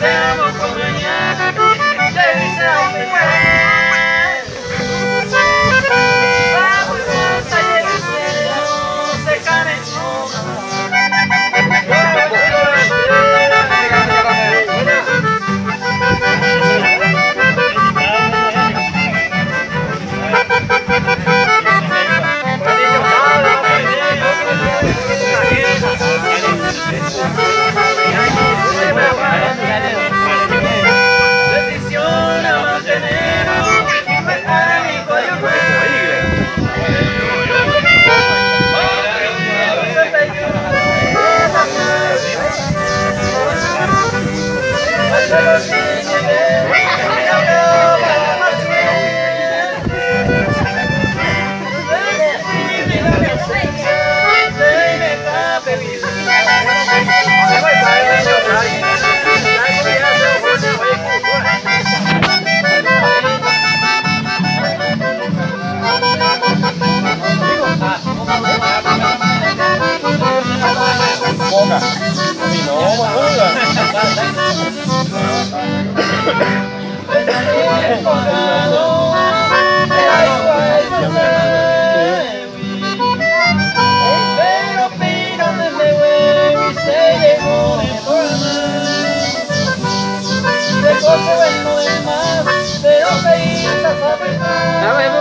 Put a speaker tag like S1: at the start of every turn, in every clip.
S1: Isabel. Nos vemos.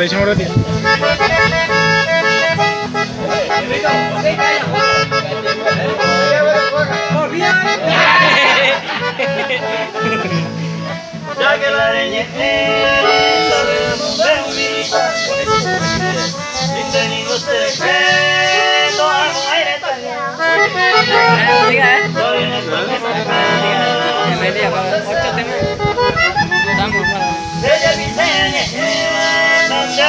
S2: Santai sih menurut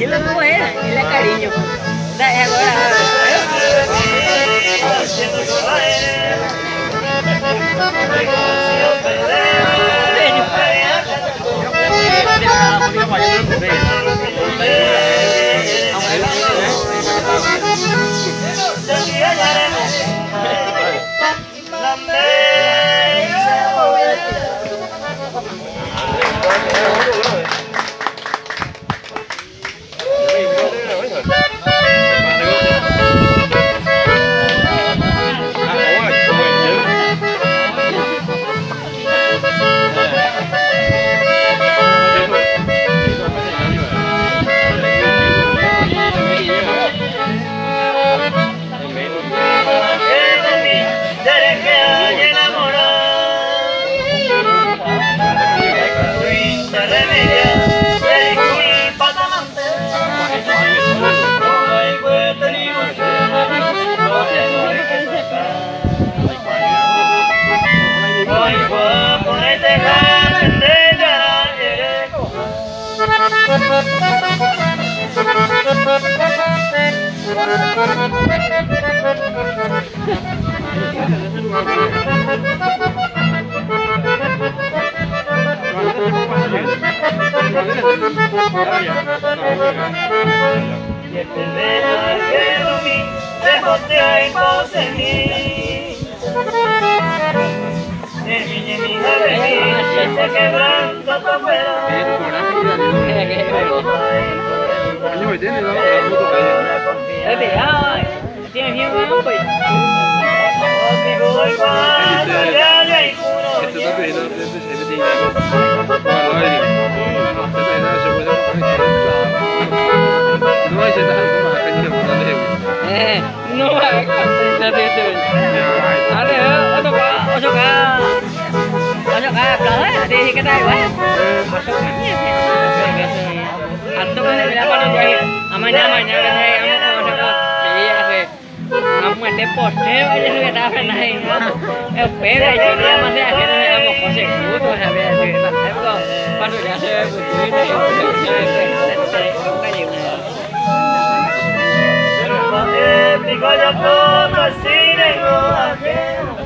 S3: Él no era, él era cariño. Dale, ahora. Tiene bien, pues. De esto. Ada, ada pak, masuk ke, masuk ke belakang di kedai wah. Masuk ni. Antum kan bila pada jadi amanya amanya kan hai am masuk ke di apa? Am ada poste aja tu ada apa naik. Eh, pera jadi amanya akhirnya am kosek tu tu habe ada. Tapi kau pada olha toda
S4: sem nenhum apelo